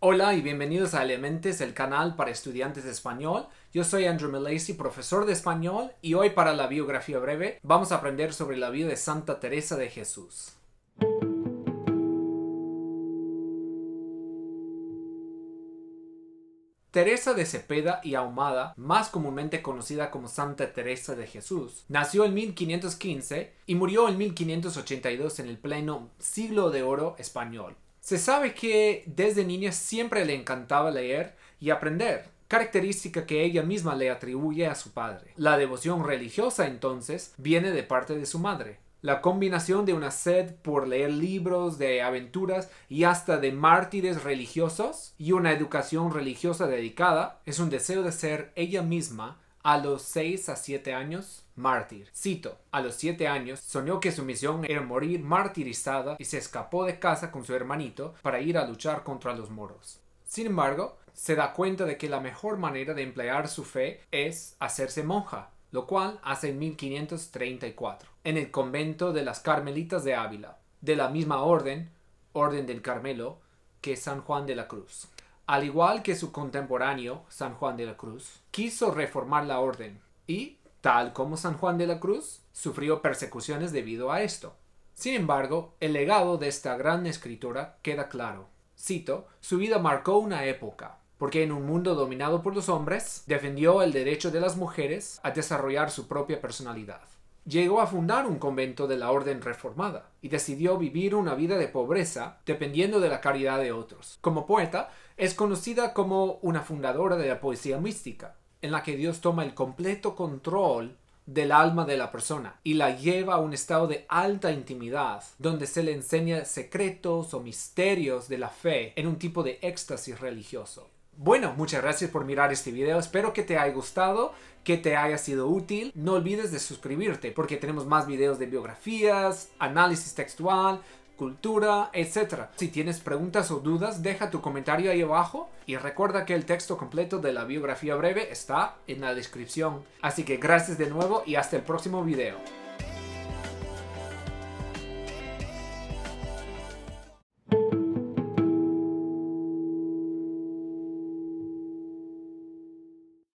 Hola y bienvenidos a Elementes, el canal para estudiantes de español. Yo soy Andrew Malacy, profesor de español, y hoy para la biografía breve vamos a aprender sobre la vida de Santa Teresa de Jesús. Teresa de Cepeda y Ahumada, más comúnmente conocida como Santa Teresa de Jesús, nació en 1515 y murió en 1582 en el pleno siglo de oro español. Se sabe que desde niña siempre le encantaba leer y aprender, característica que ella misma le atribuye a su padre. La devoción religiosa entonces viene de parte de su madre. La combinación de una sed por leer libros de aventuras y hasta de mártires religiosos y una educación religiosa dedicada es un deseo de ser ella misma a los 6 a 7 años mártir. Cito, a los 7 años soñó que su misión era morir martirizada y se escapó de casa con su hermanito para ir a luchar contra los moros. Sin embargo, se da cuenta de que la mejor manera de emplear su fe es hacerse monja, lo cual hace en 1534, en el convento de las Carmelitas de Ávila, de la misma orden, Orden del Carmelo, que San Juan de la Cruz. Al igual que su contemporáneo, San Juan de la Cruz, quiso reformar la orden y, tal como San Juan de la Cruz, sufrió persecuciones debido a esto. Sin embargo, el legado de esta gran escritora queda claro. Cito, su vida marcó una época, porque en un mundo dominado por los hombres, defendió el derecho de las mujeres a desarrollar su propia personalidad llegó a fundar un convento de la orden reformada y decidió vivir una vida de pobreza dependiendo de la caridad de otros. Como poeta, es conocida como una fundadora de la poesía mística, en la que Dios toma el completo control del alma de la persona y la lleva a un estado de alta intimidad, donde se le enseña secretos o misterios de la fe en un tipo de éxtasis religioso. Bueno, muchas gracias por mirar este video, espero que te haya gustado, que te haya sido útil. No olvides de suscribirte porque tenemos más videos de biografías, análisis textual, cultura, etc. Si tienes preguntas o dudas, deja tu comentario ahí abajo y recuerda que el texto completo de la biografía breve está en la descripción. Así que gracias de nuevo y hasta el próximo video.